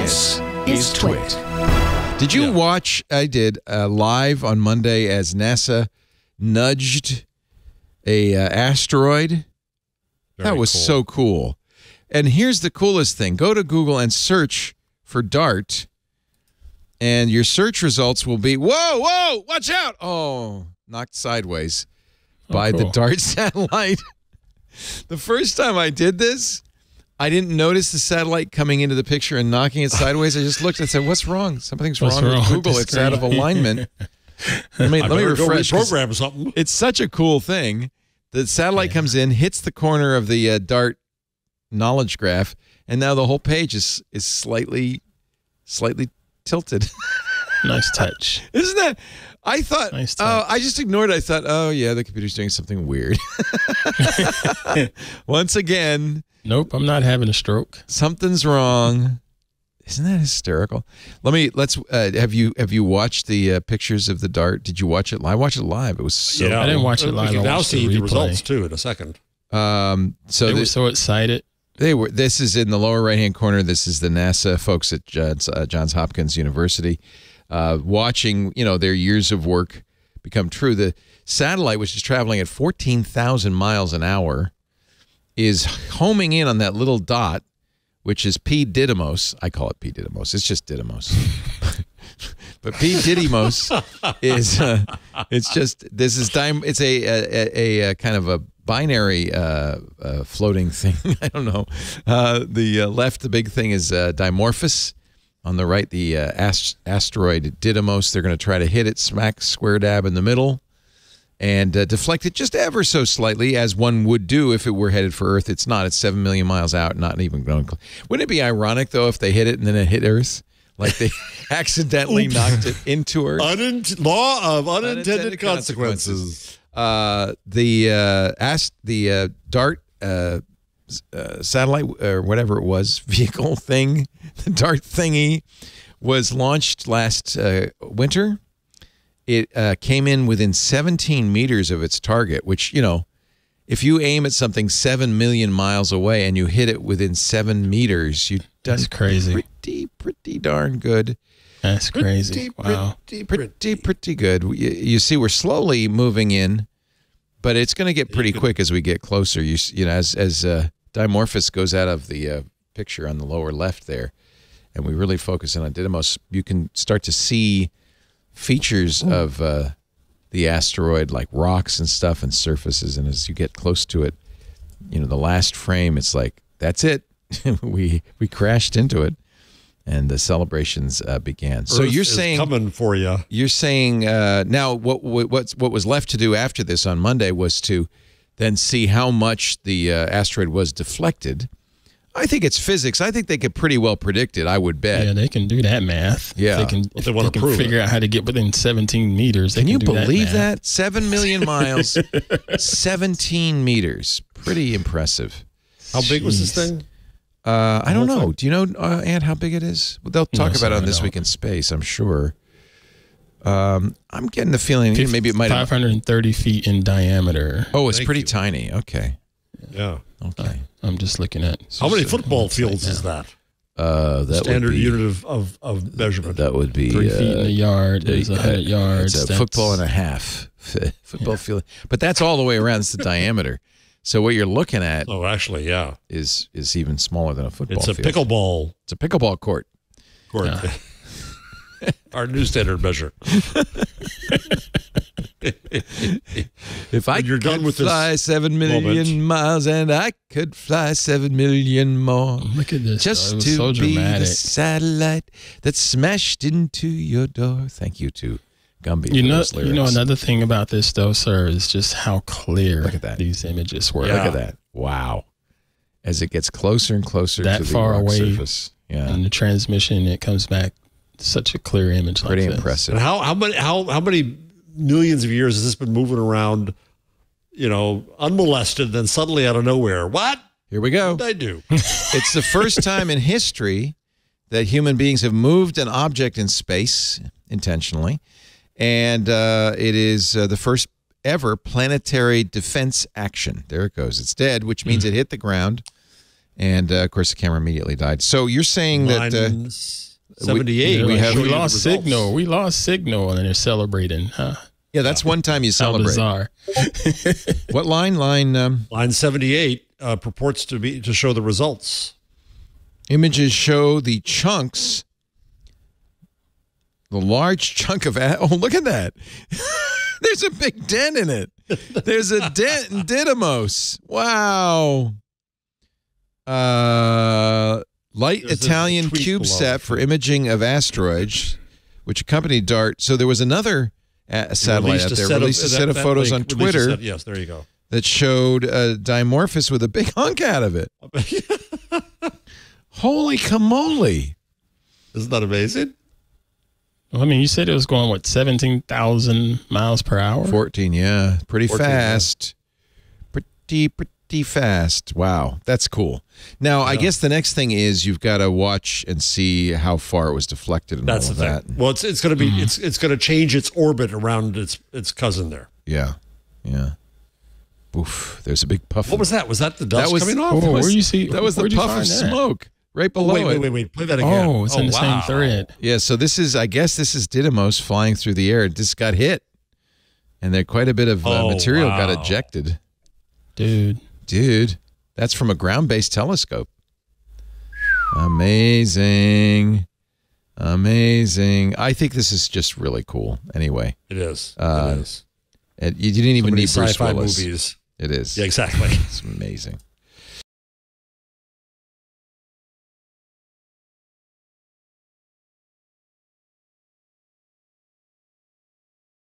This is Twit. Did you watch? I did uh, live on Monday as NASA nudged a uh, asteroid. that was cool. so cool. And here's the coolest thing: go to Google and search for DART, and your search results will be whoa, whoa, watch out! Oh, knocked sideways by the. DART satellite. the first time I did this. I didn't notice the satellite coming into the picture and knocking it sideways. I just looked and said, "What's wrong? Something's What's wrong, wrong with with Google. It's out of alignment." Let me I let me better go refresh. 'cause reprogram something. It's such a cool thing. The satellite comes in, hits the corner of the uh, Dart knowledge graph, and now the whole page is is slightly slightly tilted. Nice touch. Isn't that? I thought. Nice oh, touch. I just ignored. it. I thought, oh yeah, the computer's doing something weird. Once again, Nope, I'm not having a stroke. something's wrong. Isn't that hysterical? Let me let's uh, have you have you watched the uh, pictures of the dart? Did you watch it live? I watched it live. It was so. I didn't watch it We live. can I now watched the see the results too in a second. Um. So They the- were so excited. They were. This is in the lower right hand corner. This is the NASA folks at Johns, uh, Johns Hopkins University, uh, watching you know their years of work become true. The satellite, which is traveling at fourteen thousand miles an hour, is homing in on that little dot, which is P Didymos. I call it P Didymos. It's just Didymos. but P Didymos is uh, it's just this is dime. It's a a, a, a kind of a binary uh, uh, floating thing. I don't know. Uh, the uh, left, the big thing is uh, Dimorphos. On the right, the ast- asteroid Didymos. They're going to try to hit it smack square dab in the middle and uh, deflect it just ever so slightly, as one would do if it were headed for Earth. It's not. It's seven million miles out, not even going. Wouldn't it be ironic though if they hit it and then it hit Earth, like they accidentally knocked it into Earth? Unint- law of unintended, Unintended consequences. uh, the uh, ast- the uh, Dart uh, uh, satellite or whatever it was vehicle thing, the Dart thingy, was launched last uh, winter. It uh, came in within 17 meters of its target, which you know, if you aim at something seven million miles away and you hit it within seven meters, you That's crazy. pretty pretty darn good. That's crazy. Pretty, Wow. pretty, pretty, pretty good. You, you see, we're slowly moving in, but it's going to get pretty quick as we get closer. You, you know, as as uh, Dimorphos goes out of the uh, picture on the lower left there, and we really focus in on Didymos, you can start to see features of uh, the asteroid, like rocks and stuff, and surfaces. And as you get close to it, you know, the last frame, it's like that's it. we we crashed into it, and the celebrations uh, began. so you're saying coming for you. you're saying uh, now what what what's, what was left to do after this on Monday was to then see how much the uh, asteroid was deflected. I think it's physics. I think they could pretty well predict it. I would bet. Yeah, they can do that math. Yeah. they can. If they they, wanna can prove figure it. out how to get within 17 meters. They Can you do believe math. that? Seven million miles, seventeen meters. Pretty impressive. How big was this thing? Uh, I don't know. thing? Do you know, uh, Ant, how big it is? Well, they'll talk No, about it on this week in space. I'm sure. Um, I'm getting the feeling you know, maybe it might have. 530 feet in diameter. Oh, it's Thank pretty you. tiny. Okay. Yeah. Okay. I'm just looking at. How many football fields now. is that? Uh, that Standard would be, unit of, of, of measurement. That would be Three feet in uh, a yard is uh, 100 yards. It's a That's- football and a half. football field, but that's all the way around. It's the diameter. So what you're looking at oh, actually, yeah. is is even smaller than a football. It's a field. pickleball It's a pickleball court. court. Our new standard measure. If I you're could done with this fly seven million moment. miles, and I could fly seven million more, Look at this. just though. It was to so be the satellite that smashed into your door. Thank you to Gumby. You for know, those you know another thing about this though, sir, is just how clear Look at that. these images were. Yeah. Look at that! Wow. As it gets closer and closer That to the far away. surface, yeah, And the transmission, it comes back such a clear image. pretty like this. impressive. And how, how many how, how many millions of years has this been moving around, you know, unmolested, then suddenly out of nowhere? What Here we go. I do? It's the first time in history that human beings have moved an object in space intentionally, and uh, it is uh, the first ever planetary defense action. There it goes. It's dead, which means it hit the ground, and uh, of course the camera immediately died. So you're saying that uh, 78. They're we have- we show you the lost signal. We lost signal, and they're celebrating. Huh? yeah, that's one time you How celebrate. bizarre. What line? Line um, Line 78 uh, purports to be to show the results. images show the chunks, the large chunk of oh look at that. There's a big dent in it. There's a dent in Didymos. Wow. Uh, light There's Italian tweet below. CubeSat for imaging of asteroids, which accompanied DART. So there was another uh, satellite out there set released a that- set of photos on link, released Twitter set- yes, there you go. that showed uh, Dimorphos with a big hunk out of it. Holy camole! Isn't that amazing? Well, I mean, you said it was going what seventeen thousand miles per hour. 14, yeah. Pretty 14, yeah. fast. Pretty, pretty fast. Wow. That's cool. Now, I guess the next thing is you've got to watch and see how far it was deflected and That's all the of thing. that. Well, it's it's going to be it's it's going to change its orbit around its its cousin there. Yeah. Yeah. Oof. There's a big puff. What was that? Was that the dust that was, coming off? Oh, was- where you see- That was the puff of find that? smoke right Oh, below wait, it. wait, wait, wait. Play that again. Oh, it's in the wow. same thread. Yeah, so this is, I guess, this is Didymos flying through the air. It just got hit, and there quite a bit of uh, Oh, material got ejected. Dude. Dude, that's from a ground-based telescope. Amazing, amazing. I think this is just really cool. Anyway, It is. Uh, it is. it, you didn't even So need Bruce Willis. movies. It is. Yeah, exactly. It's amazing.